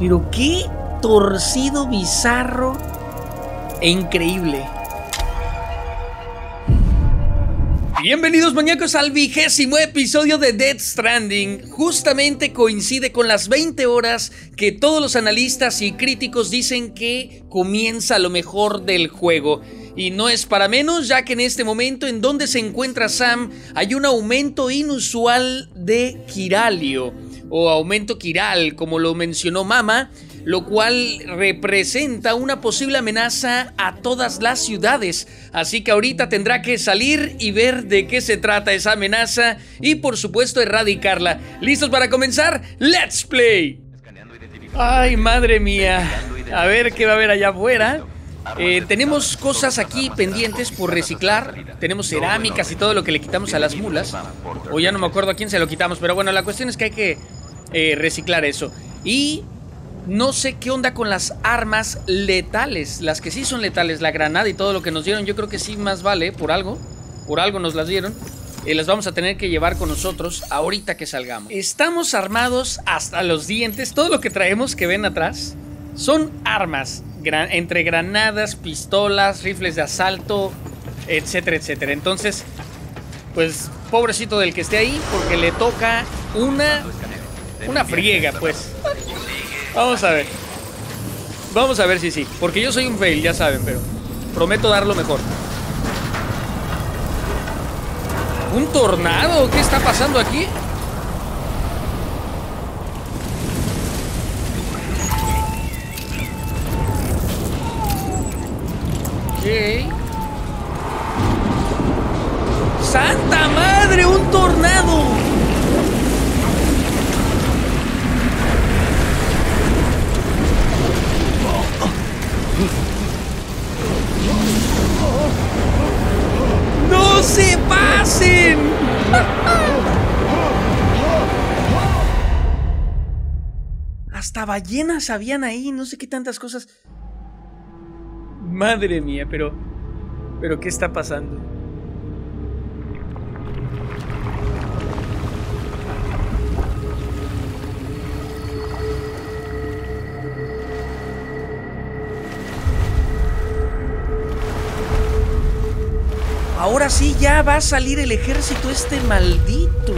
Pero qué torcido, bizarro e increíble. Bienvenidos mañacos al vigésimo episodio de Dead Stranding. Justamente coincide con las 20 horas que todos los analistas y críticos dicen que comienza lo mejor del juego. Y no es para menos, ya que en este momento en donde se encuentra Sam hay un aumento inusual de Kiralio, o aumento Kiral, como lo mencionó Mama, lo cual representa una posible amenaza a todas las ciudades. Así que ahorita tendrá que salir y ver de qué se trata esa amenaza y por supuesto erradicarla. ¿Listos para comenzar? ¡Let's play! Ay, madre mía. A ver qué va a haber allá afuera. Eh, tenemos cosas aquí pendientes por reciclar. Tenemos cerámicas y todo lo que le quitamos a las mulas. O ya no me acuerdo a quién se lo quitamos. Pero bueno, la cuestión es que hay que eh, reciclar eso. Y no sé qué onda con las armas letales. Las que sí son letales, la granada y todo lo que nos dieron, yo creo que sí más vale por algo. Por algo nos las dieron. Y las vamos a tener que llevar con nosotros ahorita que salgamos. Estamos armados hasta los dientes. Todo lo que traemos que ven atrás son armas. entre granadas, pistolas, rifles de asalto, etcétera, etcétera. Entonces, pues pobrecito del que esté ahí porque le toca una una friega, pues. Vamos a ver. Vamos a ver si sí. Porque yo soy un fail, ya saben, pero prometo dar lo mejor. ¿Un tornado? ¿Qué está pasando aquí? Ok. ¡Santa madre! ¡Un tornado! ¡No se pasen! Hasta ballenas habían ahí, no sé qué tantas cosas. Madre mía, pero... ¿Pero qué está pasando? Ahora sí ya va a salir el ejército este maldito.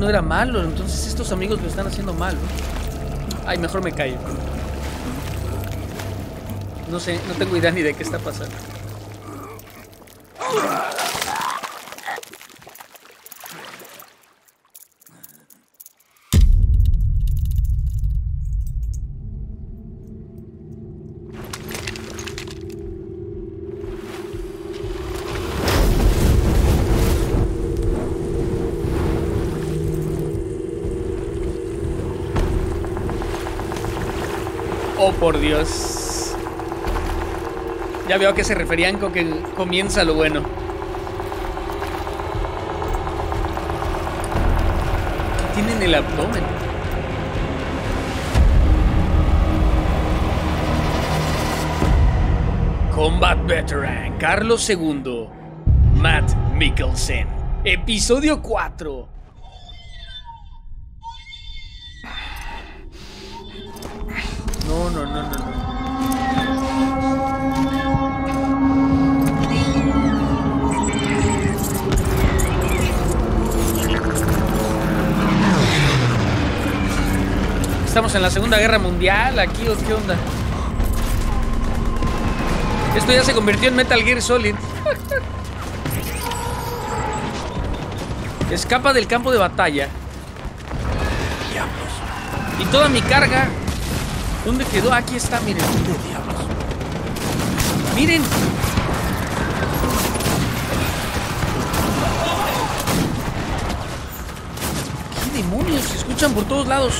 No era malo, entonces estos amigos lo están haciendo mal. Ay, mejor me callo. No sé, no tengo idea ni de qué está pasando. Por Dios. Ya veo a qué se referían con que comienza lo bueno. ¿Qué tiene en el abdomen? Combat Veteran, Carlos II, Matt Mikkelsen, episodio 4. ¿Estamos en la Segunda Guerra Mundial aquí o qué onda? Esto ya se convirtió en Metal Gear Solid. Escapa del campo de batalla. Y toda mi carga ¿Dónde quedó? Aquí está, miren. ¿Dónde diablos? ¡Miren! ¿Qué demonios? Se escuchan por todos lados.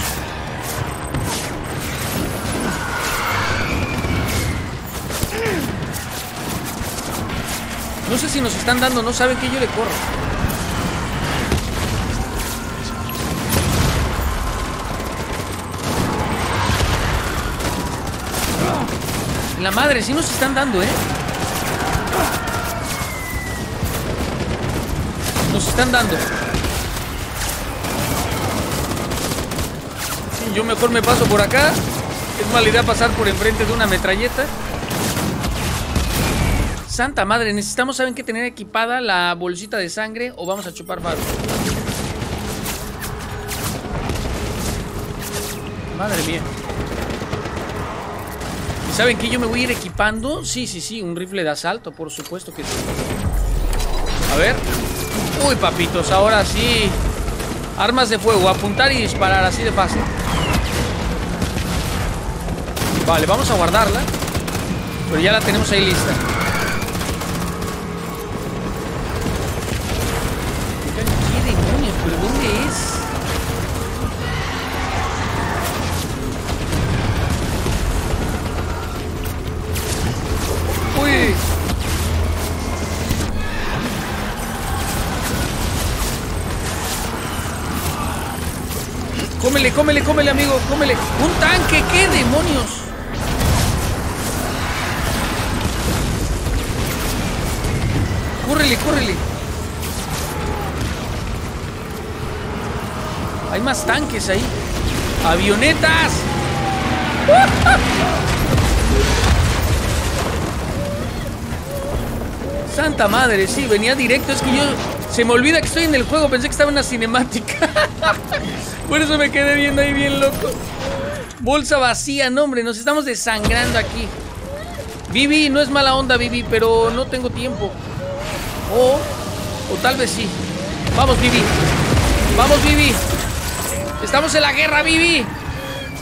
No sé si nos están dando, no saben que yo le corro. La madre, sí nos están dando, ¿eh? Nos están dando. Sí, yo mejor me paso por acá. Es mala idea pasar por enfrente de una metralleta. Santa madre, necesitamos, ¿saben qué? Tener equipada la bolsita de sangre o vamos a chupar faro. Madre mía. ¿Y saben qué? Yo me voy a ir equipando. Sí, sí, sí, un rifle de asalto, por supuesto que sí. A ver. Uy, papitos, ahora sí. Armas de fuego, apuntar y disparar, así de fácil. Vale, vamos a guardarla. Pero ya la tenemos ahí lista. Cómele, cómele, amigo, cómele. Un tanque, ¿qué demonios? Córrele, córrele. Hay más tanques ahí. ¡Avionetas! Santa madre, sí, venía directo. Es que yo. Se me olvida que estoy en el juego. Pensé que estaba en una cinemática. Por eso me quedé viendo ahí bien loco. Bolsa vacía, no, hombre. Nos estamos desangrando aquí. Vivi, no es mala onda, Vivi, pero no tengo tiempo. O. O tal vez sí. Vamos, Vivi. Vamos, Vivi. Estamos en la guerra, Vivi.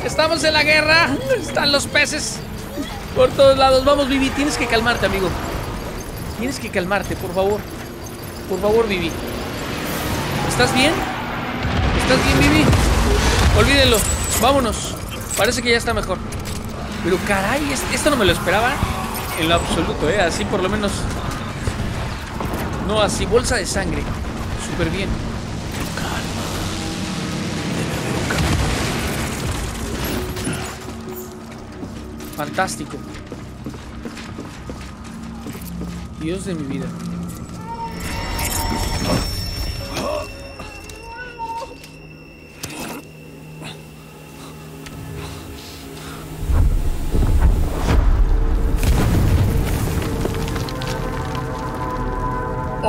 Estamos en la guerra. Están los peces por todos lados. Vamos, Vivi. Tienes que calmarte, amigo. Tienes que calmarte, por favor. Por favor, Vivi. ¿Estás bien? ¿Estás bien, Vivi? Olvídenlo. Vámonos. Parece que ya está mejor. Pero caray, esto no me lo esperaba en lo absoluto, ¿eh? Así por lo menos. No, así, bolsa de sangre. Súper bien. Fantástico. Dios de mi vida.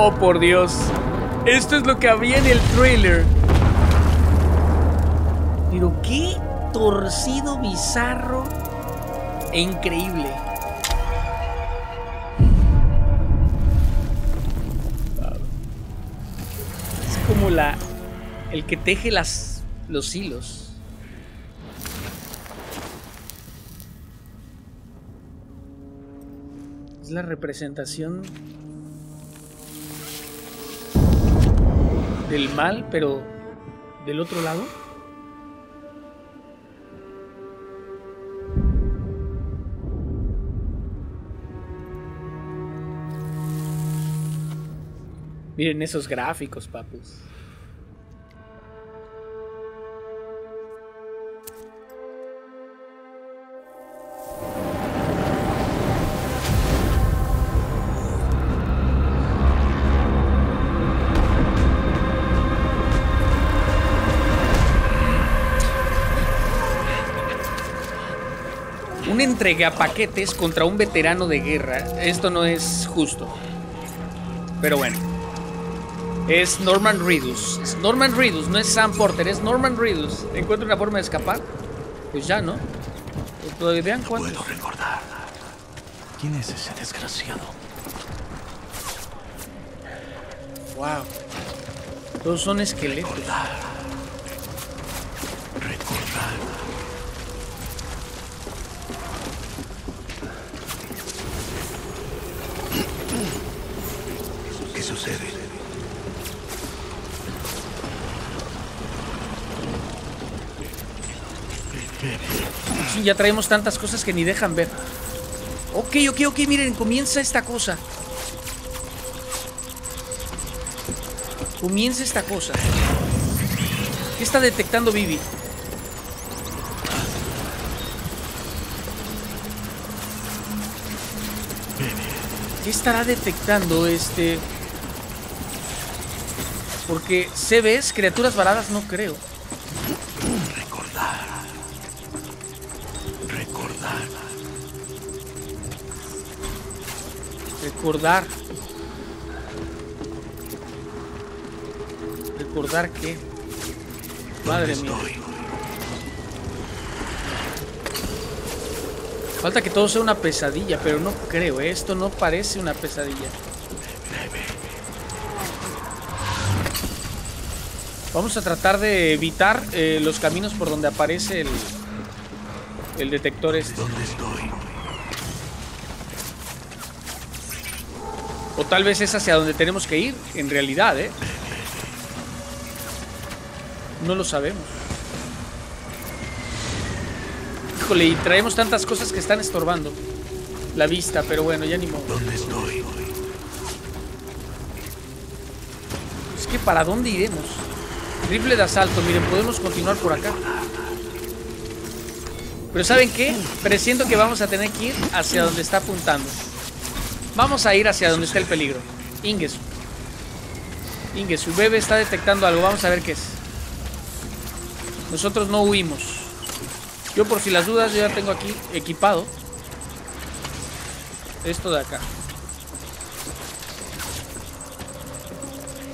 Oh, por Dios. Esto es lo que había en el trailer. Pero qué torcido, bizarro e increíble. Es como la el que teje las los hilos. Es la representación del mal, pero del otro lado. Miren esos gráficos, papus. Un entrega paquetes contra un veterano de guerra. Esto no es justo. Pero bueno. Es Norman Reedus. Es Norman Reedus, no es Sam Porter, es Norman Reedus. ¿Encuentra una forma de escapar? Pues ya, ¿no? Vean no puedo recordar. ¿Quién es ese desgraciado? Wow. Todos son esqueletos. Recordar. ¿Qué sucede? Sí, ya traemos tantas cosas que ni dejan ver. Ok, ok, ok, miren, comienza esta cosa. comienza esta cosa. ¿Qué está detectando Vivi? ¿Qué estará detectando este? Porque CBs, criaturas varadas, no creo. Recordar. ¿Recordar qué? Madre mía. Falta que todo sea una pesadilla, pero no creo. ¿eh? Esto no parece una pesadilla. Vamos a tratar de evitar eh, los caminos por donde aparece el, el detector este. ¿Dónde estoy? O tal vez es hacia donde tenemos que ir, en realidad, ¿eh? No lo sabemos. Híjole, y traemos tantas cosas que están estorbando la vista, pero bueno, ya ni modo. ¿Dónde estoy? Es que ¿para dónde iremos? Rifle de asalto, miren, podemos continuar por acá. Pero ¿saben qué? Presiento que vamos a tener que ir hacia donde está apuntando. Vamos a ir hacia donde está el peligro. Ingesu. Ingesu, bebé está detectando algo. Vamos a ver qué es. Nosotros no huimos. Yo por si las dudas, yo ya tengo aquí equipado. Esto de acá.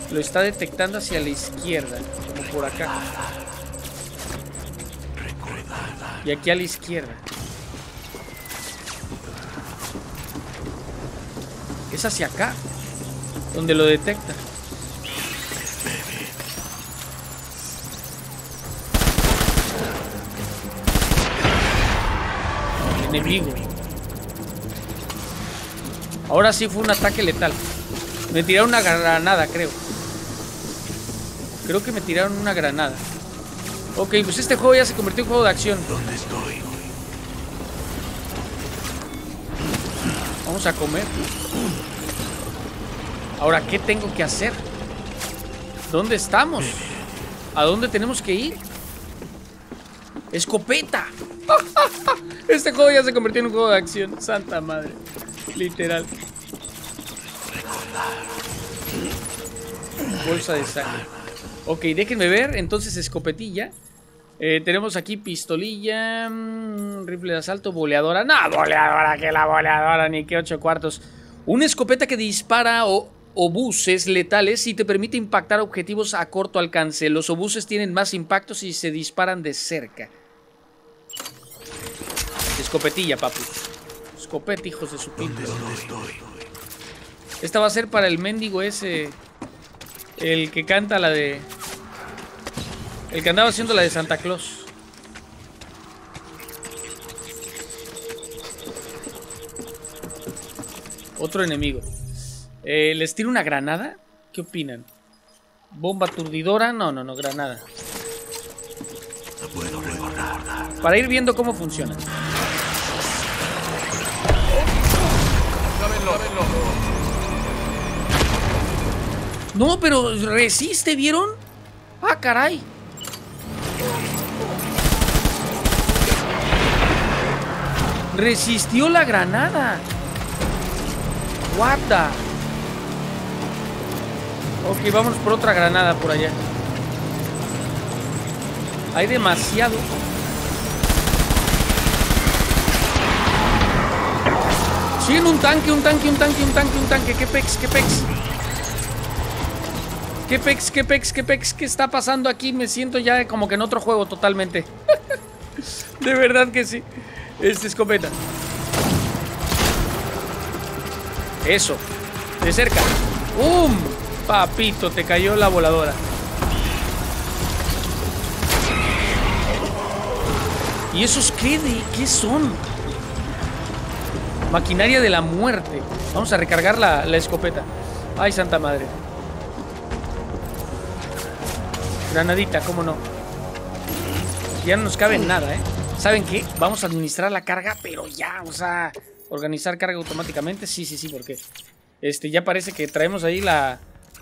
Lo está detectando hacia la izquierda. Como por acá. Y aquí a la izquierda. Es hacia acá. Donde lo detecta. Enemigo. Ahora sí fue un ataque letal. Me tiraron una granada, creo. Creo que me tiraron una granada. Ok, pues este juego ya se convirtió en juego de acción. ¿Dónde estoy? A comer. Ahora, ¿qué tengo que hacer? ¿Dónde estamos? ¿A dónde tenemos que ir? ¡Escopeta! Este juego ya se convirtió en un juego de acción. Santa madre. Literal. Bolsa de sangre. Ok, déjenme ver. Entonces, escopetilla. Eh, tenemos aquí pistolilla, mm, rifle de asalto, boleadora. No, boleadora, que la boleadora, ni que ocho cuartos. Una escopeta que dispara o, obuses letales y te permite impactar objetivos a corto alcance. Los obuses tienen más impacto si se disparan de cerca. Escopetilla, papu. Escopeta, hijos de su pinta. Esta va a ser para el mendigo ese. El que canta la de. El que andaba haciendo la de Santa Claus. Otro enemigo. Eh, ¿Les tiro una granada? ¿Qué opinan? ¿Bomba aturdidora? No, no, no, granada. Para ir viendo cómo funciona. No, pero resiste, ¿vieron? Ah, caray. Resistió la granada. What the? Ok, vamos por otra granada por allá. Hay demasiado. Sí, en un tanque, un tanque, un tanque, un tanque, un tanque. ¿Qué pex? ¿Qué pex? ¿Qué pex? ¿Qué pex? ¿Qué pex? ¿Qué está pasando aquí? Me siento ya como que en otro juego totalmente. De verdad que sí. Este escopeta. Eso. De cerca. ¡Um! Papito, te cayó la voladora. ¿Y esos qué? De, ¿Qué son? Maquinaria de la muerte. Vamos a recargar la, la escopeta. Ay, santa madre. Granadita, cómo no. Ya no nos cabe nada, ¿eh? ¿Saben qué? Vamos a administrar la carga, pero ya, o sea, organizar carga automáticamente. Sí, sí, sí, porque este ya parece que traemos ahí la,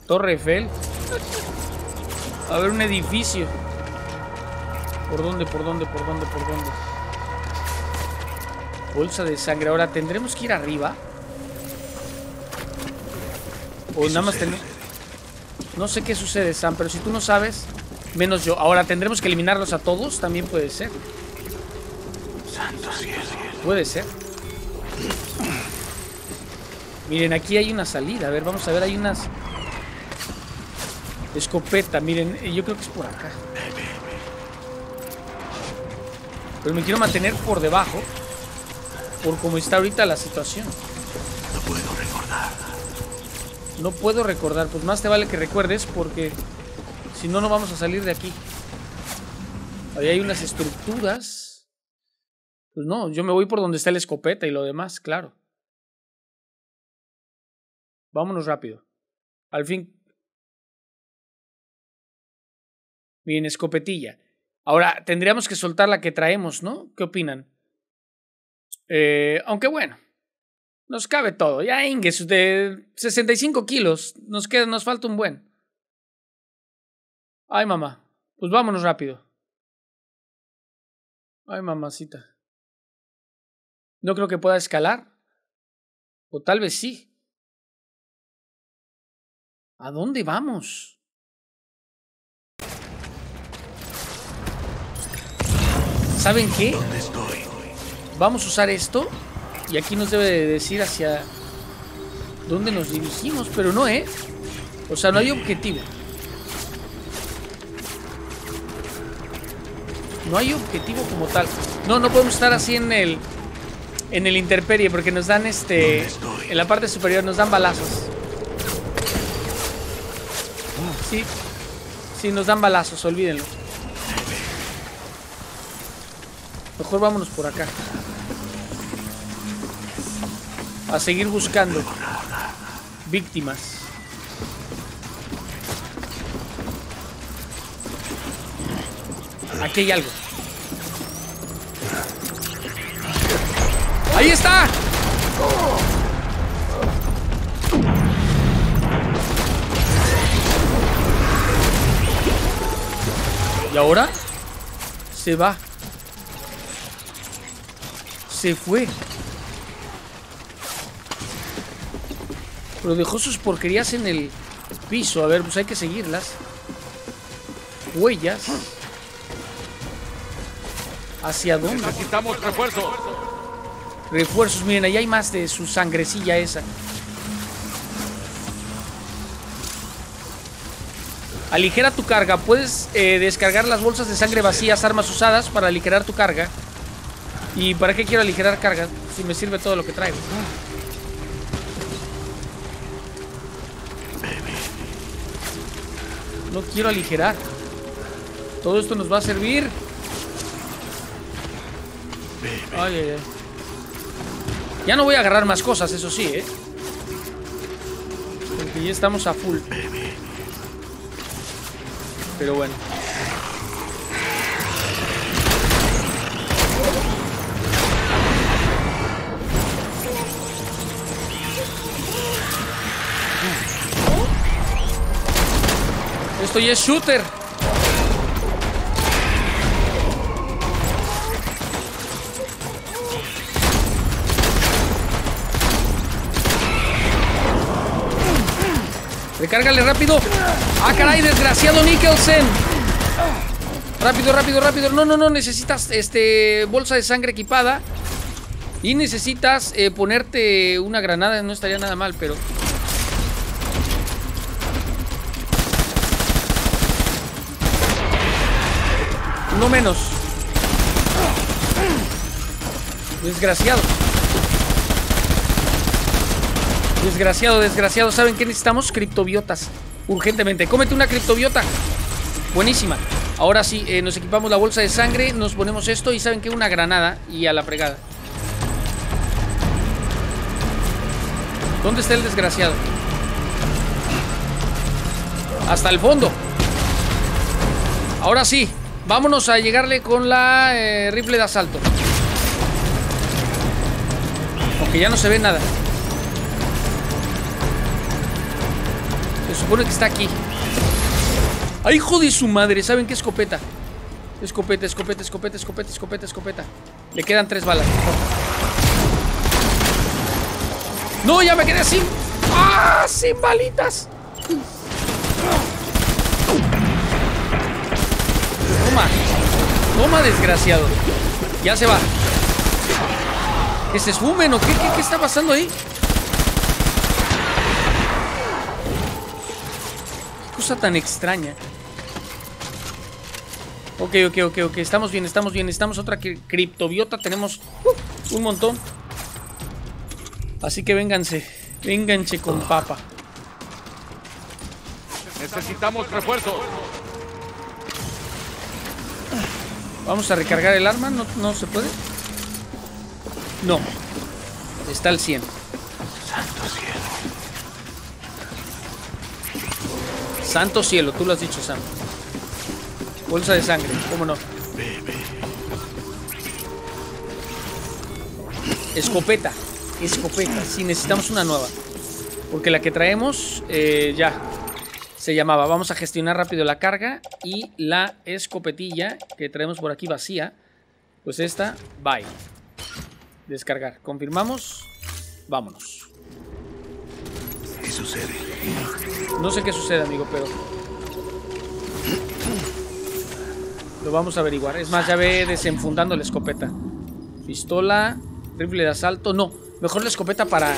Torre Eiffel. A ver, un edificio. ¿Por dónde, por dónde, por dónde, por dónde? Bolsa de sangre. Ahora, ¿tendremos que ir arriba? O nada más tenemos... No sé qué sucede, Sam, pero si tú no sabes, menos yo. Ahora, ¿tendremos que eliminarlos a todos? También puede ser. Puede ser. Miren, aquí hay una salida. A ver, vamos a ver, hay unas... Escopeta, miren, yo creo que es por acá. Pero me quiero mantener por debajo. Por cómo está ahorita la situación. No puedo recordar. No puedo recordar. Pues más te vale que recuerdes porque si no, no vamos a salir de aquí. Ahí hay unas estructuras. Pues no, yo me voy por donde está la escopeta y lo demás, claro. Vámonos rápido. Al fin. Bien, escopetilla. Ahora, tendríamos que soltar la que traemos, ¿no? ¿Qué opinan? Eh, aunque bueno, nos cabe todo. Ya Inges, de 65 kilos, nos, queda, nos falta un buen. Ay, mamá. Pues vámonos rápido. Ay, mamacita. No creo que pueda escalar. O tal vez sí. ¿A dónde vamos? ¿Saben qué? Vamos a usar esto y aquí nos debe de decir hacia dónde nos dirigimos, pero no, ¿eh? O sea, no hay objetivo. No hay objetivo como tal. No, no podemos estar así en el en el interperie porque nos dan este en la parte superior nos dan balazos. Sí. Sí, nos dan balazos, olvídenlo. Mejor vámonos por acá. A seguir buscando víctimas. Aquí hay algo. ¿Y ahora? Se va. Se fue. Pero dejó sus porquerías en el piso. A ver, pues hay que seguirlas. Huellas. ¿Hacia dónde? Necesitamos refuerzos. Refuerzos, miren, ahí hay más de su sangrecilla esa. Aligera tu carga. Puedes eh, descargar las bolsas de sangre vacías, armas usadas para aligerar tu carga. ¿Y para qué quiero aligerar carga? Si me sirve todo lo que traigo. No quiero aligerar. Todo esto nos va a servir. Ay, ay, ay. Ya no voy a agarrar más cosas, eso sí, ¿eh? Porque ya estamos a full. Pero bueno. Esto ya es shooter. Recárgale rápido. Ah, caray, desgraciado Nicholson. Rápido, rápido, rápido. No, no, no. Necesitas este bolsa de sangre equipada. Y necesitas eh, ponerte una granada. No estaría nada mal, pero. Uno menos. Desgraciado. Desgraciado, desgraciado. ¿Saben qué necesitamos? Criptobiotas. Urgentemente. Cómete una criptobiota. Buenísima. Ahora sí, eh, nos equipamos la bolsa de sangre, nos ponemos esto y ¿saben qué? Una granada y a la fregada. ¿Dónde está el desgraciado? Hasta el fondo. Ahora sí, vámonos a llegarle con la eh, rifle de asalto. Aunque ya no se ve nada. Se supone que está aquí. ¡Ay, hijo de su madre! ¿Saben qué escopeta? Escopeta, escopeta, escopeta, escopeta, escopeta, escopeta. Le quedan tres balas. ¡No! ¡Ya me quedé sin! ¡Ah! ¡Sin balitas! Toma. Toma, desgraciado. Ya se va. ¿Que se esfumen o qué, qué, qué está pasando ahí? Cosa tan extraña. Ok, ok, ok, ok. Estamos bien, estamos bien. Estamos otra criptobiota. Tenemos uh, un montón. Así que vénganse. Vénganse con papa. Necesitamos refuerzos. Vamos a recargar el arma. ¿No, no se puede? No. Está al 100. Santo cielo. Santo cielo, tú lo has dicho, Sam. Bolsa de sangre, ¿cómo no? Escopeta. Escopeta. Si necesitamos una nueva. Porque la que traemos, eh, ya. Se llamaba. Vamos a gestionar rápido la carga. Y la escopetilla que traemos por aquí vacía. Pues esta, bye. Descargar. Confirmamos. Vámonos. ¿Qué sucede? No sé qué sucede, amigo, pero... Lo vamos a averiguar. Es más, ya ve desenfundando la escopeta. Pistola, rifle de asalto. No, mejor la escopeta para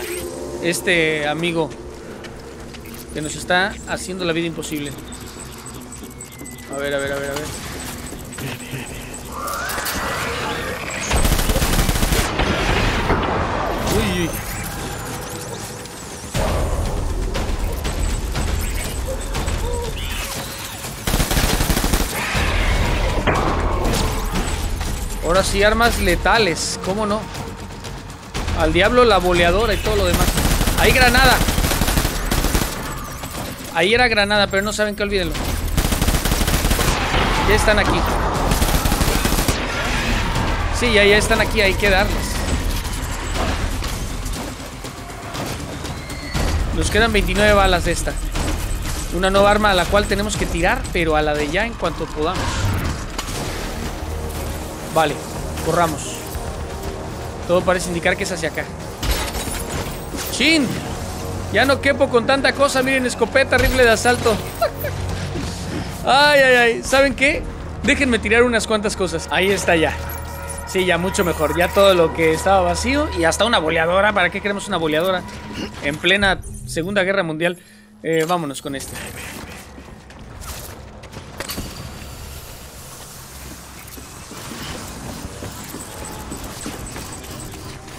este amigo que nos está haciendo la vida imposible. A ver, a ver, a ver, a ver. Uy, uy. Ahora sí, armas letales, ¿cómo no? Al diablo la boleadora y todo lo demás. Ahí granada. Ahí era granada, pero no saben qué, olvídenlo. Ya están aquí. Sí, ya, ya están aquí, hay que darles. Nos quedan 29 balas de esta. Una nueva arma a la cual tenemos que tirar, pero a la de ya en cuanto podamos. Vale, corramos. Todo parece indicar que es hacia acá. ¡Chin! Ya no quepo con tanta cosa. Miren, escopeta, rifle de asalto. ay, ay, ay. ¿Saben qué? Déjenme tirar unas cuantas cosas. Ahí está ya. Sí, ya mucho mejor. Ya todo lo que estaba vacío. Y hasta una boleadora. ¿Para qué queremos una boleadora? En plena Segunda Guerra Mundial. Eh, vámonos con este.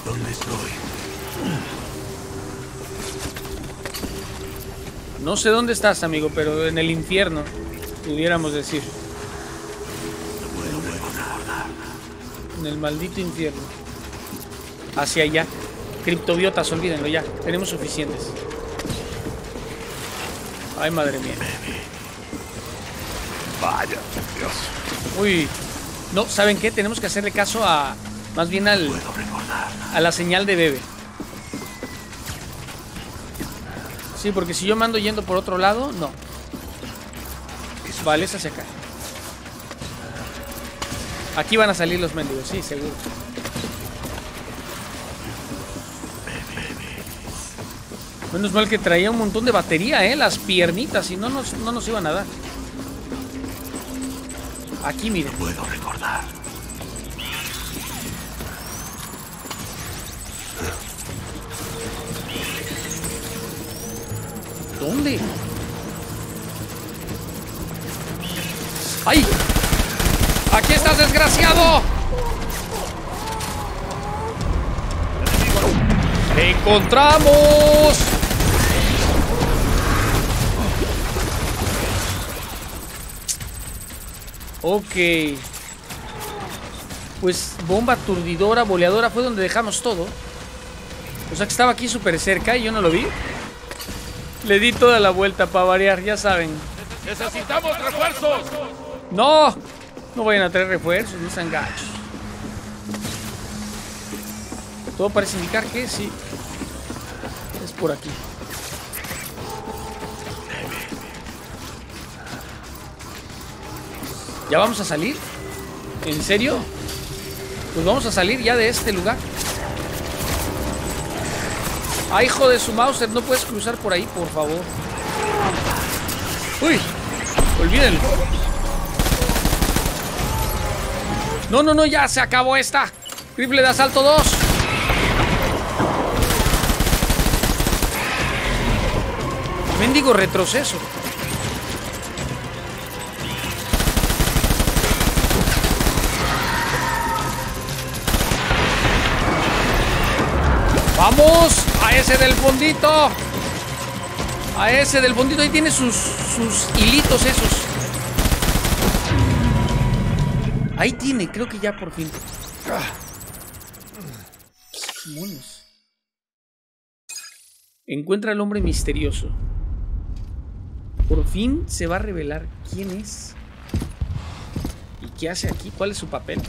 ¿Dónde estoy? No sé dónde estás, amigo, pero en el infierno, pudiéramos decir. En el maldito infierno. Hacia allá. Criptobiotas, olvídenlo ya. Tenemos suficientes. Ay, madre mía. Vaya, Dios. Uy. No, ¿saben qué? Tenemos que hacerle caso a... Más bien al... A la señal de bebé. Sí, porque si yo me ando yendo por otro lado, no. Vale, es hacia acá. Aquí van a salir los mendigos, sí, seguro. Menos mal que traía un montón de batería, ¿eh? Las piernitas, y no nos, no nos iban a dar. Aquí, miren. Puedo recordar. ¿Dónde? ¡Ay! ¡Aquí estás, desgraciado! ¡Te encontramos! Ok. Pues bomba aturdidora, boleadora, fue donde dejamos todo. O sea que estaba aquí súper cerca y yo no lo vi. Le di toda la vuelta para variar, ya saben. ¡Necesitamos refuerzos! ¡No! No vayan a traer refuerzos, no sean gachos. Todo parece indicar que sí. Es por aquí. ¿Ya vamos a salir? ¿En serio? Pues vamos a salir ya de este lugar. ¡Ay, hijo de su Mauser! No puedes cruzar por ahí, por favor. ¡Uy! Olvídenlo. No, no, no, ya se acabó esta. Rifle de asalto 2. Mendigo retroceso. Ese del fondito! A ese del fondito. Ahí tiene sus, sus hilitos esos. Ahí tiene, creo que ya por fin. Monos. Encuentra al hombre misterioso. Por fin se va a revelar quién es. ¿Y qué hace aquí? ¿Cuál es su papel?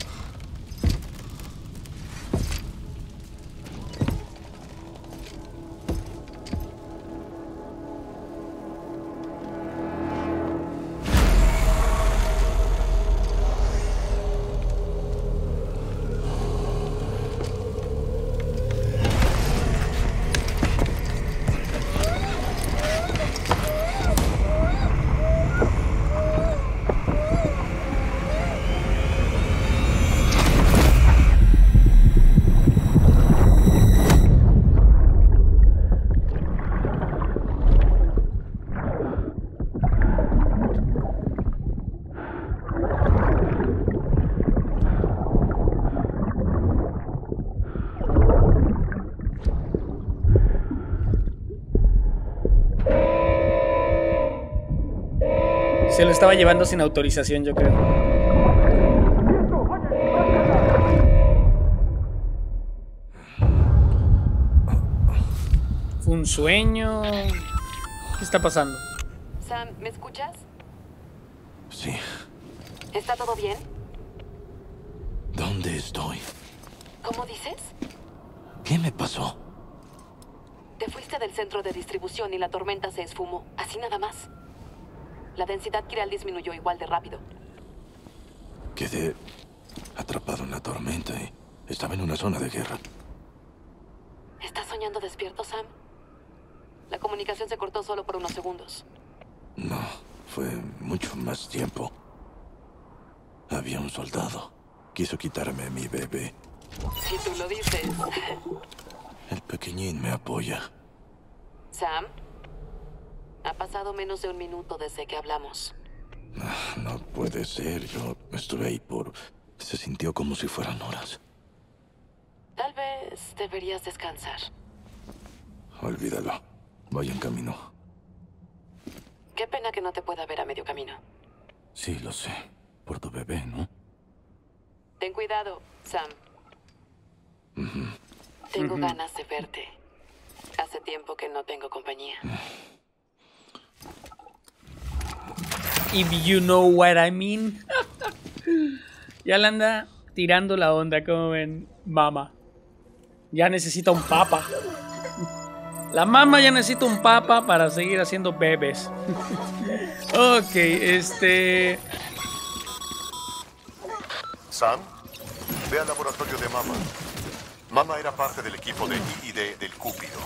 Se lo estaba llevando sin autorización, yo creo. Fue un sueño. ¿Qué está pasando? Sam, ¿me escuchas? Sí. ¿Está todo bien? ¿Dónde estoy? ¿Cómo dices? ¿Qué me pasó? Te fuiste del centro de distribución y la tormenta se esfumó. Así nada más. La densidad quiral disminuyó igual de rápido. Quedé atrapado en la tormenta y estaba en una zona de guerra. ¿Estás soñando despierto, Sam? La comunicación se cortó solo por unos segundos. No, fue mucho más tiempo. Había un soldado. Quiso quitarme a mi bebé. Si tú lo dices. El pequeñín me apoya. Sam, ha pasado menos de un minuto desde que hablamos. Ah, No puede ser. Yo estuve ahí por... Se sintió como si fueran horas. Tal vez deberías descansar. Olvídalo. Voy en camino. Qué pena que no te pueda ver a medio camino. Sí, lo sé. Por tu bebé, ¿no? Ten cuidado, Sam. Tengo ganas de verte. Hace tiempo que no tengo compañía. If you know what I mean. ya le anda tirando la onda, como ven, mama. Ya necesita un papa. La mamá ya necesita un papa para seguir haciendo bebés. ok, este. Sam, ve al laboratorio de Mama. Mama era parte del equipo de IID del Cúpido.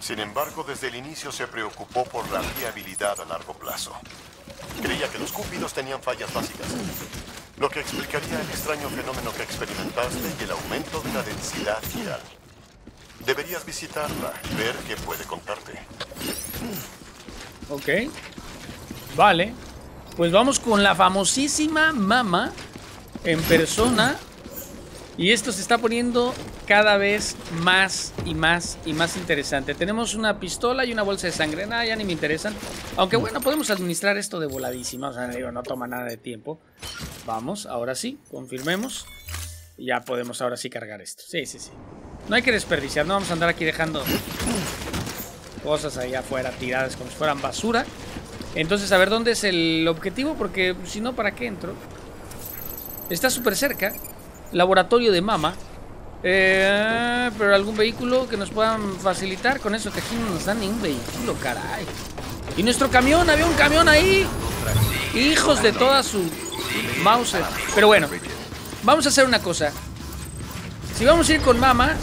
Sin embargo, desde el inicio se preocupó por la viabilidad a largo plazo. Creía que los Cúpidos tenían fallas básicas, lo que explicaría el extraño fenómeno que experimentaste y el aumento de la densidad viral. Deberías visitarla y ver qué puede contarte. Ok. Vale. Pues vamos con la famosísima Mama en persona. Y esto se está poniendo cada vez más y más y más interesante. Tenemos una pistola y una bolsa de sangre. Nada, ya ni me interesan. Aunque bueno, podemos administrar esto de voladísima. O sea, digo, no toma nada de tiempo. Vamos, ahora sí, confirmemos. Ya podemos ahora sí cargar esto. Sí, sí, sí. No hay que desperdiciar, no vamos a andar aquí dejando cosas ahí afuera tiradas como si fueran basura. Entonces, a ver dónde es el objetivo, porque si no, ¿para qué entro? Está súper cerca. Laboratorio de mama. Eh, pero algún vehículo que nos puedan facilitar. Con eso que aquí no nos dan ningún vehículo, caray. Y nuestro camión, había un camión ahí. Hijos de toda su. Mauser. Pero bueno, vamos a hacer una cosa. Si vamos a ir con Mama,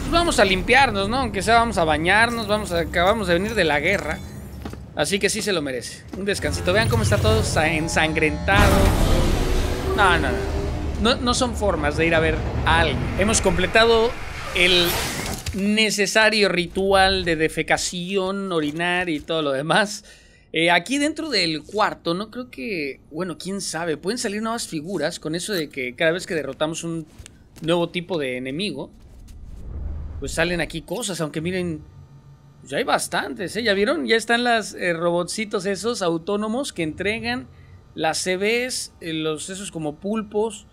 pues vamos a limpiarnos, ¿no? Aunque sea, vamos a bañarnos, vamos a, acabamos de venir de la guerra. Así que sí se lo merece. Un descansito. Vean cómo está todo ensangrentado. No, no, no. No, son formas de ir a ver a alguien. Hemos completado el necesario ritual de defecación, orinar y todo lo demás. Eh, aquí dentro del cuarto, no creo que. Bueno, quién sabe. Pueden salir nuevas figuras con eso de que cada vez que derrotamos un nuevo tipo de enemigo, pues salen aquí cosas. Aunque miren, ya hay bastantes, ¿eh? ¿Ya vieron? Ya están los eh, robotcitos esos autónomos que entregan las CVs, eh, los, esos como pulpos.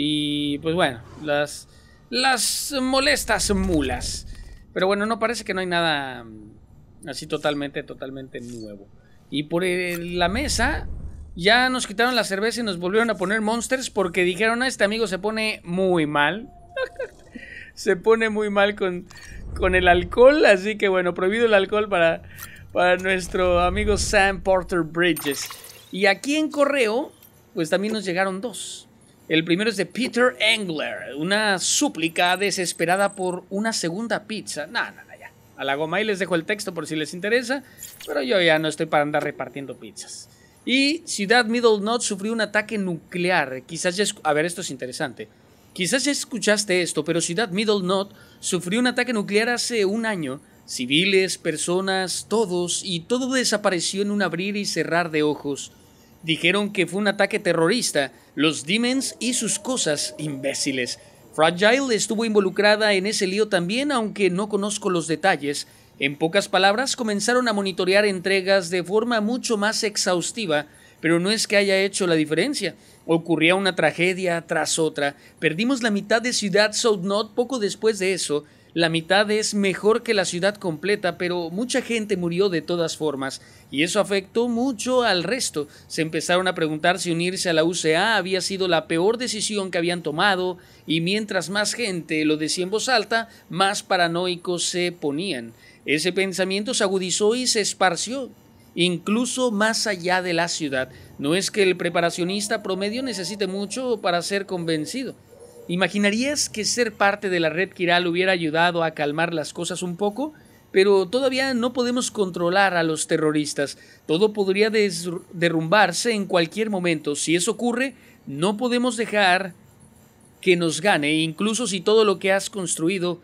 Y pues bueno, las, las molestas mulas. Pero bueno, no parece que no hay nada mm, así totalmente, totalmente nuevo. Y por la mesa ya nos quitaron la cerveza y nos volvieron a poner monsters porque dijeron, a ah, este amigo se pone muy mal. se pone muy mal con, con el alcohol, así que bueno, prohibido el alcohol para, para nuestro amigo Sam Porter Bridges. Y aquí en correo, pues también nos llegaron dos. El primero es de Peter Engler, una súplica desesperada por una segunda pizza. Nada, nada, ya. A la goma y les dejo el texto por si les interesa, pero yo ya no estoy para andar repartiendo pizzas. Y Ciudad Middle Knot sufrió un ataque nuclear. Quizás ya... A ver, esto es interesante. Quizás ya escuchaste esto, pero Ciudad Middle Knot sufrió un ataque nuclear hace un año. Civiles, personas, todos, y todo desapareció en un abrir y cerrar de ojos. Dijeron que fue un ataque terrorista, los Demons y sus cosas imbéciles. Fragile estuvo involucrada en ese lío también, aunque no conozco los detalles. En pocas palabras, comenzaron a monitorear entregas de forma mucho más exhaustiva, pero no es que haya hecho la diferencia. Ocurría una tragedia tras otra. Perdimos la mitad de Ciudad South Knot poco después de eso, la mitad es mejor que la ciudad completa, pero mucha gente murió de todas formas, y eso afectó mucho al resto. Se empezaron a preguntar si unirse a la UCA había sido la peor decisión que habían tomado, y mientras más gente lo decía en voz alta, más paranoicos se ponían. Ese pensamiento se agudizó y se esparció, incluso más allá de la ciudad. No es que el preparacionista promedio necesite mucho para ser convencido. ¿Imaginarías que ser parte de la red Kiral hubiera ayudado a calmar las cosas un poco? Pero todavía no podemos controlar a los terroristas. Todo podría derrumbarse en cualquier momento. Si eso ocurre, no podemos dejar que nos gane. Incluso si todo lo que has construido,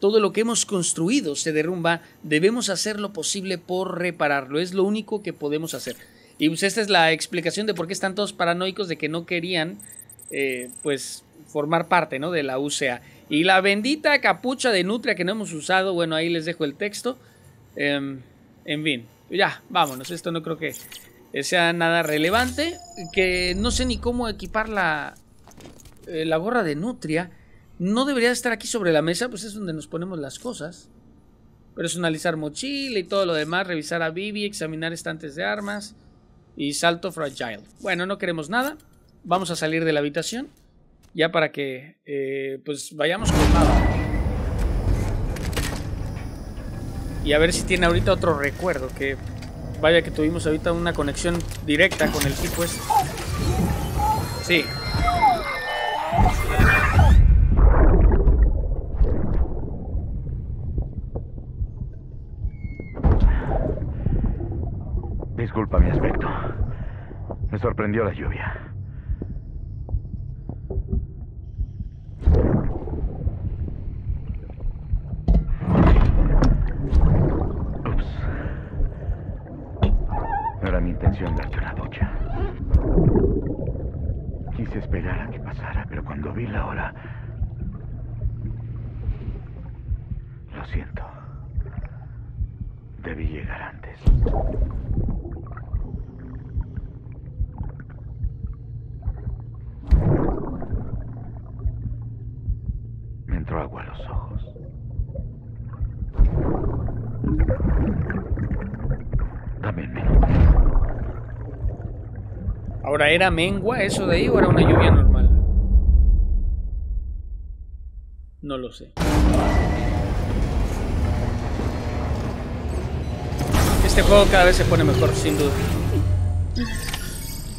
todo lo que hemos construido se derrumba, debemos hacer lo posible por repararlo. Es lo único que podemos hacer. Y pues esta es la explicación de por qué están todos paranoicos de que no querían, eh, pues, formar parte ¿no? de la UCA. Y la bendita capucha de Nutria que no hemos usado, bueno, ahí les dejo el texto. Em, en fin, ya, vámonos. Esto no creo que sea nada relevante. Que no sé ni cómo equipar la, eh, la gorra de Nutria. No debería estar aquí sobre la mesa, pues es donde nos ponemos las cosas. Personalizar mochila y todo lo demás. Revisar a Bibi, examinar estantes de armas. Y salto fragile. Bueno, no queremos nada. Vamos a salir de la habitación ya para que eh, pues vayamos con nada. Y a ver si tiene ahorita otro recuerdo, que vaya que tuvimos ahorita una conexión directa con el tipo este. Sí. Disculpa mi aspecto. Me sorprendió la lluvia. Intención darte una ducha. Quise esperar a que pasara, pero cuando vi la hora... Lo siento. Debí llegar antes. Me entró agua a los ojos. Dame un. Ahora, ¿era mengua eso de ahí o era una lluvia normal? No lo sé. Este juego cada vez se pone mejor, sin duda.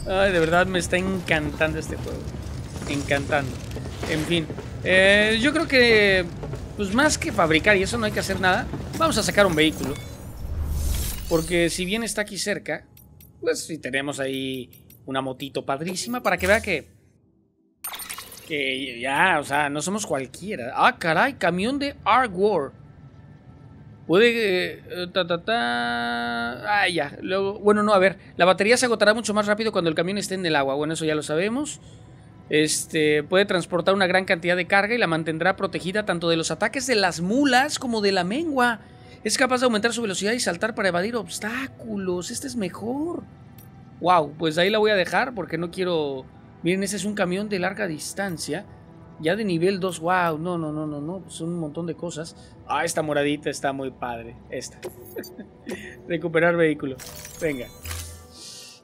Ay, de verdad me está encantando este juego. Encantando. En fin. eh, yo creo que. Pues más que fabricar y eso no hay que hacer nada. Vamos a sacar un vehículo. Porque si bien está aquí cerca. Pues si tenemos ahí una motito padrísima para que vea que. Que ya, o sea, no somos cualquiera. Ah, caray, camión de Ark War. Puede. eh, ta, ta, ta. Ah, ya. Luego, bueno, no, a ver. La batería se agotará mucho más rápido cuando el camión esté en el agua. Bueno, eso ya lo sabemos. Este puede transportar una gran cantidad de carga y la mantendrá protegida tanto de los ataques de las mulas como de la mengua. Es capaz de aumentar su velocidad y saltar para evadir obstáculos. Este es mejor. Wow, pues ahí la voy a dejar porque no quiero. Miren, ese es un camión de larga distancia. Ya de nivel 2, wow, no, no, no, no, no, son un montón de cosas. Ah, esta moradita está muy padre, esta. Recuperar vehículo. Venga.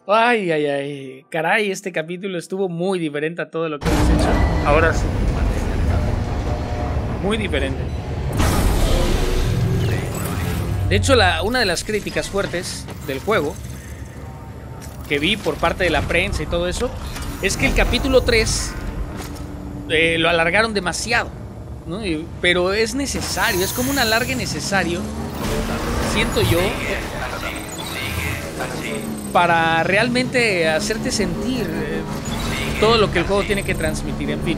Ay, ay, ay. Caray, este capítulo estuvo muy diferente a todo lo que hemos hecho. Ahora sí. Muy diferente. De hecho, la, una de las críticas fuertes del juego que vi por parte de la prensa y todo eso es que el capítulo 3 eh, lo alargaron demasiado. ¿no? Pero es necesario, es como un alargue necesario, siento yo, para realmente hacerte sentir eh, todo lo que el juego tiene que transmitir. En fin,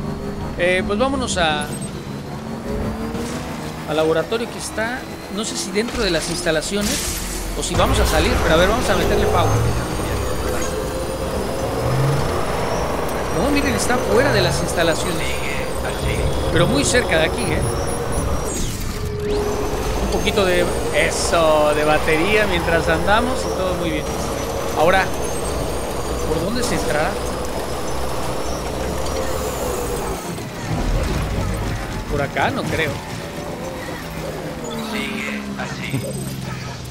Eh, pues vámonos a al laboratorio que está, no sé si dentro de las instalaciones o si vamos a salir, pero a ver, vamos a meterle power. No, miren, está fuera de las instalaciones. Pero muy cerca de aquí, ¿eh? Un poquito de eso, de batería mientras andamos y todo muy bien. Ahora, ¿por dónde se entrará? Por acá no creo.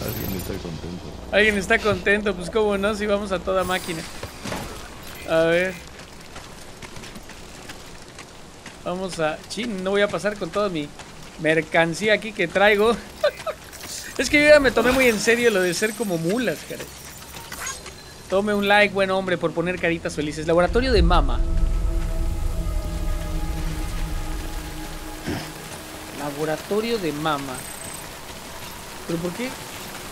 Alguien está contento. Alguien está contento, pues cómo no, si vamos a toda máquina. A ver. Vamos a... Chin, no voy a pasar con toda mi mercancía aquí que traigo. es que yo ya me tomé muy en serio lo de ser como mulas, caray. Tome un like, buen hombre, por poner caritas felices. Laboratorio de mama. Laboratorio de mama. ¿Pero por qué?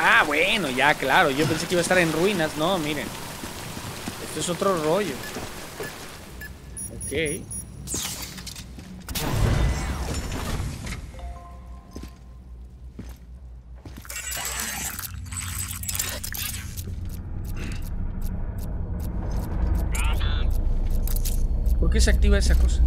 Ah, bueno, ya, claro. Yo pensé que iba a estar en ruinas. No, miren. Esto es otro rollo. Ok. Se activa esa cosa?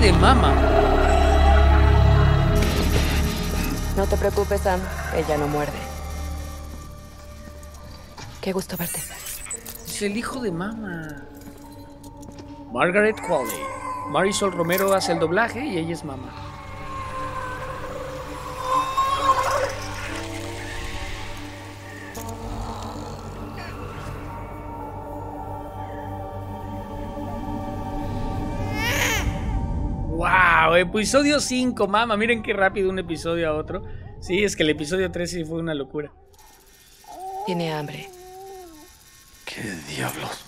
De Mama. No te preocupes, Sam. Ella no muerde. Qué gusto verte. Es el hijo de Mama. Margaret Qualley. Marisol Romero hace el doblaje y ella es Mama. Episodio 5, Mama. Miren qué rápido un episodio a otro. Sí, es que el episodio 3 sí fue una locura. Tiene hambre. ¿Qué diablos?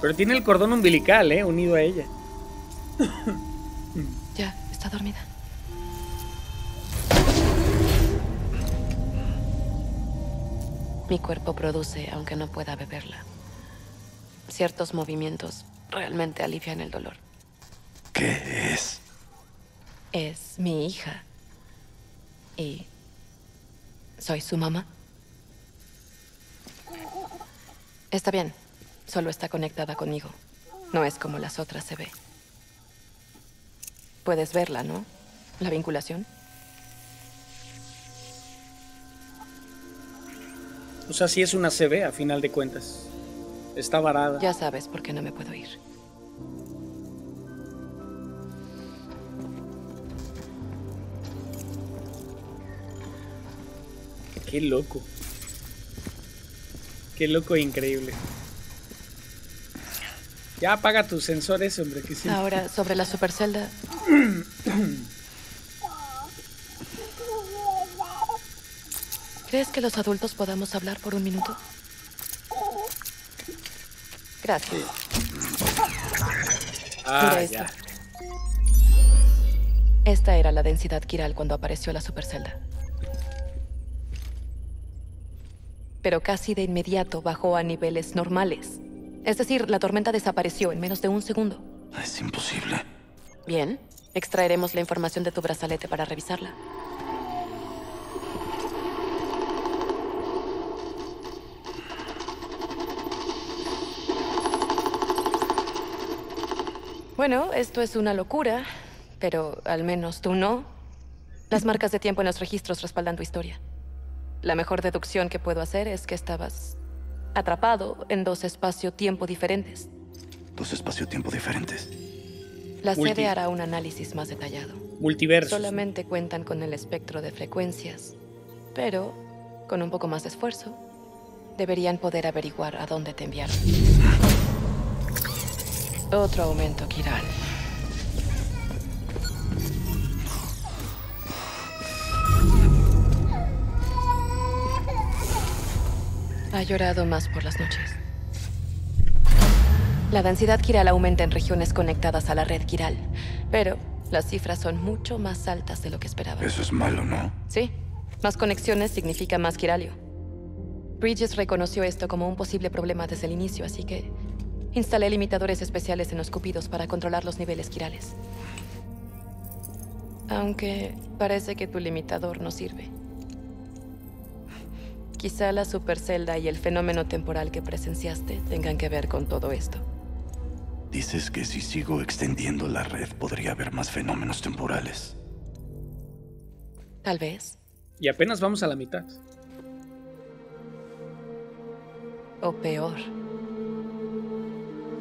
Pero tiene el cordón umbilical, ¿eh? Unido a ella. Ya, está dormida. Mi cuerpo produce, aunque no pueda beberla. Ciertos movimientos realmente alivian el dolor. ¿Qué es? Es mi hija. Y... ¿Soy su mamá? Está bien. Solo está conectada conmigo. No es como las otras se ve. Puedes verla, ¿no? La vinculación. O sea, sí es una CB a final de cuentas. Está varada. Ya sabes por qué no me puedo ir. Qué loco. Qué loco e increíble. Ya apaga tus sensores, hombre, que sí. Ahora, sobre la supercelda. ¿Crees que los adultos podamos hablar por un minuto? Gracias. Ah, Mira esto. ya. Esta era la densidad quiral cuando apareció la supercelda. Pero casi de inmediato bajó a niveles normales. Es decir, la tormenta desapareció en menos de un segundo. Es imposible. Bien, extraeremos la información de tu brazalete para revisarla. Bueno, esto es una locura, pero al menos tú no. Las marcas de tiempo en los registros respaldan tu historia. La mejor deducción que puedo hacer es que estabas atrapado en dos espacio-tiempo diferentes. Dos espacio-tiempo diferentes. La Multi- sede hará un análisis más detallado. Multiversos. Solamente cuentan con el espectro de frecuencias, pero con un poco más de esfuerzo, deberían poder averiguar a dónde te enviaron. Otro aumento, Kiral. Ha llorado más por las noches. La densidad quiral aumenta en regiones conectadas a la red quiral, pero las cifras son mucho más altas de lo que esperaba. Eso es malo, ¿no? Sí, más conexiones significa más quiralio. Bridges reconoció esto como un posible problema desde el inicio, así que instalé limitadores especiales en los cupidos para controlar los niveles quirales. Aunque parece que tu limitador no sirve. Quizá la supercelda y el fenómeno temporal que presenciaste tengan que ver con todo esto. Dices que si sigo extendiendo la red podría haber más fenómenos temporales. Tal vez. Y apenas vamos a la mitad. O peor.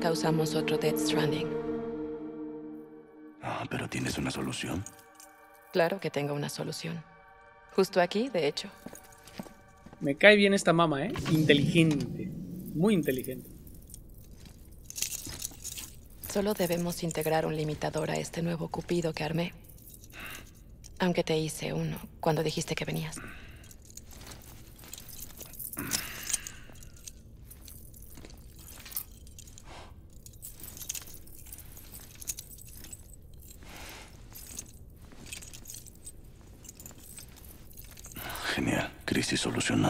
Causamos otro Death Stranding. Ah, pero tienes una solución. Claro que tengo una solución. Justo aquí, de hecho. Me cae bien esta mama, ¿eh? Inteligente. Muy inteligente. Solo debemos integrar un limitador a este nuevo cupido que armé. Aunque te hice uno cuando dijiste que venías. Genial. Crisis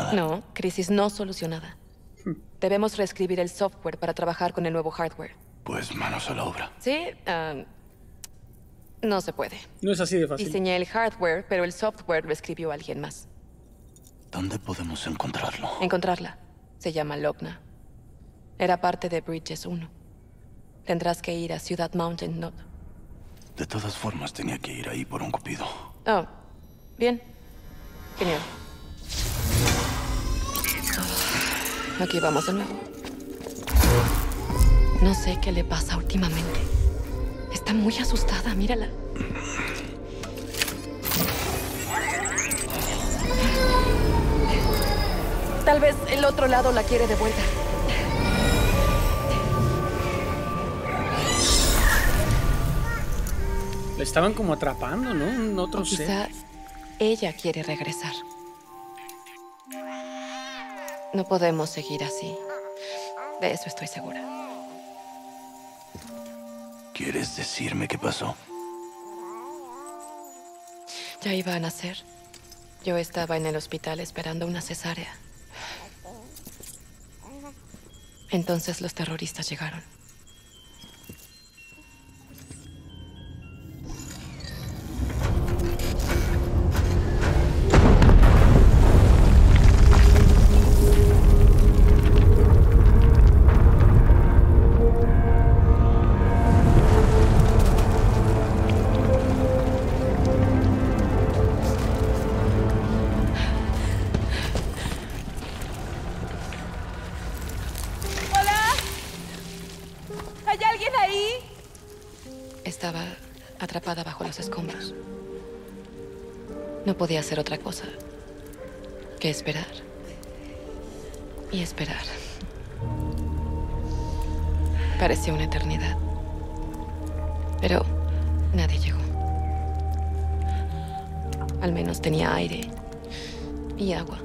solucionada. No, crisis no solucionada. Debemos reescribir el software para trabajar con el nuevo hardware. Pues manos a la obra. Sí, ah, no se puede. No es así de fácil. Diseñé el hardware, pero el software lo escribió alguien más. ¿Dónde podemos encontrarlo? Encontrarla. Se llama Logna. Era parte de Bridges 1. Tendrás que ir a Ciudad Mountain Note. De todas formas, tenía que ir ahí por un cupido. Oh, bien. Genial. Aquí vamos de nuevo. No sé qué le pasa últimamente. Está muy asustada, mírala. Tal vez el otro lado la quiere de vuelta. Le estaban como atrapando, ¿no? Un otro O ser. quizá ella quiere regresar. No podemos seguir así. De eso estoy segura. ¿Quieres decirme qué pasó? Ya iba a nacer. Yo estaba en el hospital esperando una cesárea. Entonces los terroristas llegaron. Hacer otra cosa que esperar. Y esperar. Parecía una eternidad. Pero nadie llegó. Al menos tenía aire y agua.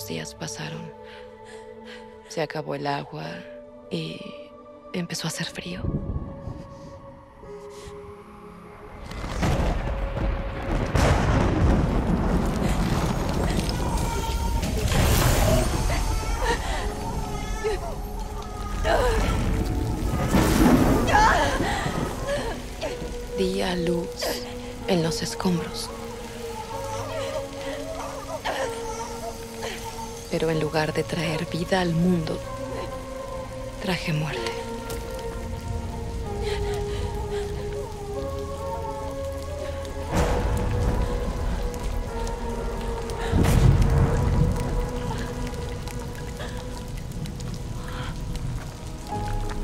Cuántos días pasaron. Se acabó el agua y empezó a hacer frío. Di a luz en los escombros. Pero en lugar de traer vida al mundo, traje muerte.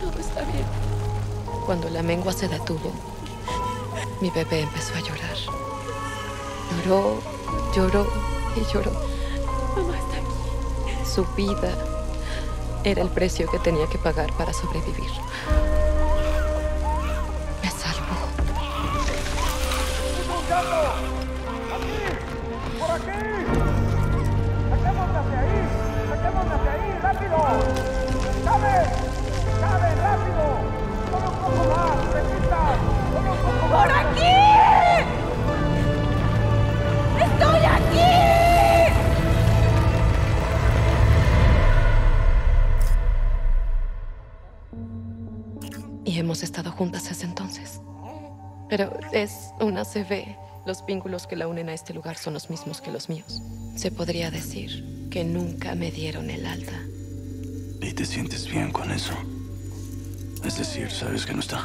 Todo está bien. Cuando la mengua se detuvo, mi bebé empezó a llorar. Lloró, lloró y lloró. Su vida era el precio que tenía que pagar para sobrevivir. Es una CB. Los vínculos que la unen a este lugar son los mismos que los míos. Se podría decir que nunca me dieron el alta. ¿Y te sientes bien con eso? Es decir, sabes que no está.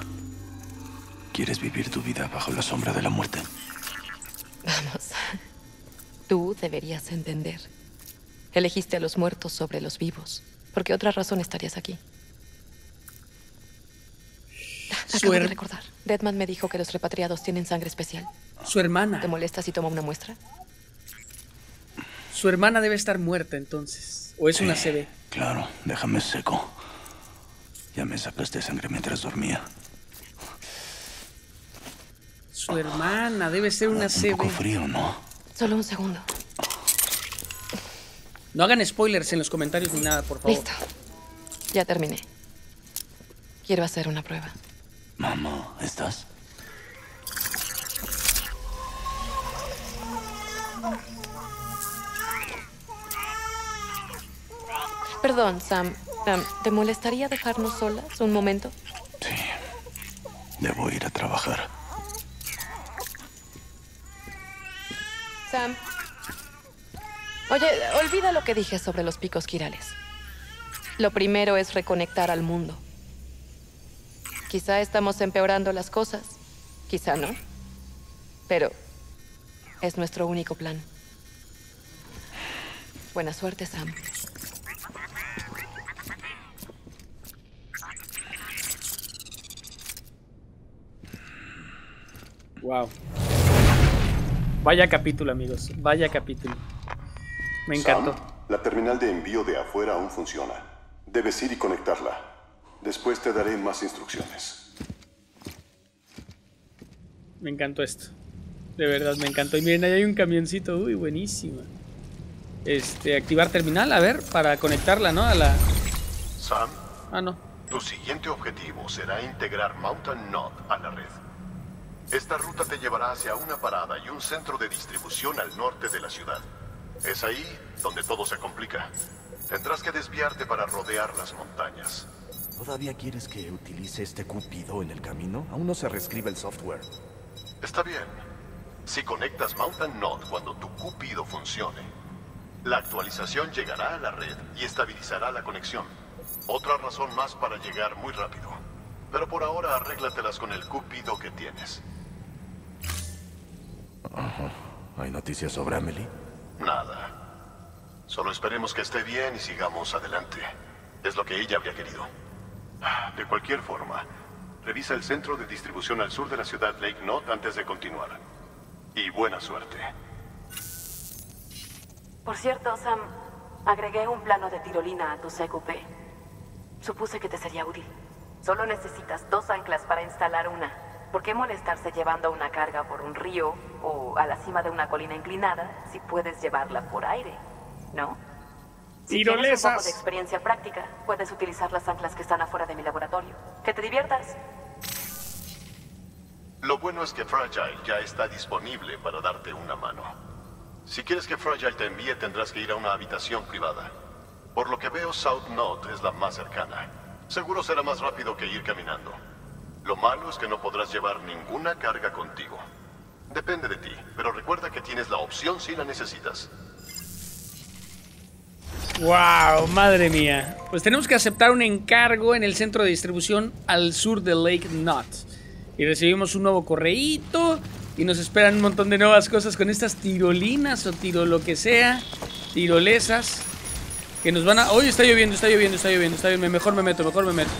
¿Quieres vivir tu vida bajo la sombra de la muerte? Vamos. Tú deberías entender. Elegiste a los muertos sobre los vivos. ¿Por qué otra razón estarías aquí? Acabo de recordar. Deadman me dijo que los repatriados tienen sangre especial. Su hermana. ¿Te molesta si tomo una muestra? Su hermana debe estar muerta entonces. O es una CB. Claro, déjame seco. Ya me sacaste sangre mientras dormía. Su hermana debe ser una Un poco CB. frío, ¿no? Solo un segundo. No hagan spoilers en los comentarios ni nada, por favor. Listo. Ya terminé. Quiero hacer una prueba. Mamá, ¿estás? Perdón, Sam. Sam, ¿Te molestaría dejarnos solas un momento? Sí. Debo ir a trabajar. Sam. Oye, olvida lo que dije sobre los picos quirales. Lo primero es reconectar al mundo. Quizá estamos empeorando las cosas, quizá no. Pero es nuestro único plan. Buena suerte, Sam. Wow. Vaya capítulo, amigos. Vaya capítulo. Me encantó. Sam, la terminal de envío de afuera aún funciona. Debes ir y conectarla. Después te daré más instrucciones. Me encantó esto. De verdad, me encantó. Y miren, ahí hay un camioncito. Uy, buenísima. Este, activar terminal, a ver, para conectarla, ¿no? A la... Sam, Ah, no. tu siguiente objetivo será integrar Mountain Knot a la red. Esta ruta te llevará hacia una parada y un centro de distribución al norte de la ciudad. Es ahí donde todo se complica. Tendrás que desviarte para rodear las montañas. ¿Todavía quieres que utilice este cupido en el camino? Aún no se reescribe el software. Está bien. Si conectas Mountain Knot cuando tu cupido funcione, la actualización llegará a la red y estabilizará la conexión. Otra razón más para llegar muy rápido. Pero por ahora arréglatelas con el cupido que tienes. ¿Hay noticias sobre Amelie? Nada. Solo esperemos que esté bien y sigamos adelante. Es lo que ella habría querido. De cualquier forma, revisa el centro de distribución al sur de la ciudad Lake Knot antes de continuar. Y buena suerte. Por cierto, Sam, agregué un plano de tirolina a tu CQP. Supuse que te sería útil. Solo necesitas dos anclas para instalar una. ¿Por qué molestarse llevando una carga por un río o a la cima de una colina inclinada si puedes llevarla por aire? ¿No? Si tienes un poco Tirolesas. de experiencia práctica, puedes utilizar las anclas que están afuera de mi laboratorio. Que te diviertas. Lo bueno es que Fragile ya está disponible para darte una mano. Si quieres que Fragile te envíe, tendrás que ir a una habitación privada. Por lo que veo, South Knot es la más cercana. Seguro será más rápido que ir caminando. Lo malo es que no podrás llevar ninguna carga contigo. Depende de ti, pero recuerda que tienes la opción si la necesitas. Wow, madre mía. Pues tenemos que aceptar un encargo en el centro de distribución al sur de Lake Knot. Y recibimos un nuevo correíto. Y nos esperan un montón de nuevas cosas con estas tirolinas o tiro lo que sea. Tirolesas. Que nos van a. Hoy está lloviendo, está lloviendo, está lloviendo, está lloviendo. Mejor me meto, mejor me meto.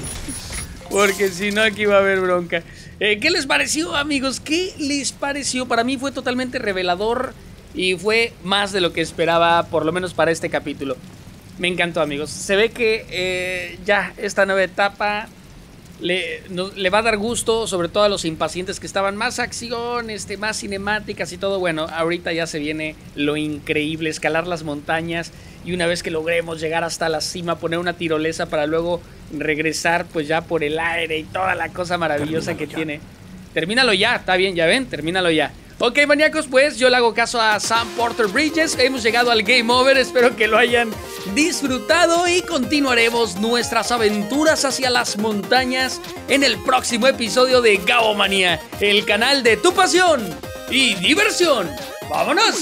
Porque si no, aquí va a haber bronca. Eh, ¿Qué les pareció, amigos? ¿Qué les pareció? Para mí fue totalmente revelador y fue más de lo que esperaba, por lo menos para este capítulo. Me encantó, amigos. Se ve que eh, ya esta nueva etapa le, no- le va a dar gusto, sobre todo a los impacientes que estaban más acción, este, más cinemáticas y todo. Bueno, ahorita ya se viene lo increíble, escalar las montañas y una vez que logremos llegar hasta la cima, poner una tirolesa para luego regresar pues ya por el aire y toda la cosa maravillosa que tiene. Termínalo ya, está bien, ya ven, termínalo ya. Ok, maníacos, pues yo le hago caso a Sam Porter Bridges. Hemos llegado al Game Over. Espero que lo hayan disfrutado y continuaremos nuestras aventuras hacia las montañas en el próximo episodio de Gabo Manía, el canal de tu pasión y diversión. ¡Vámonos!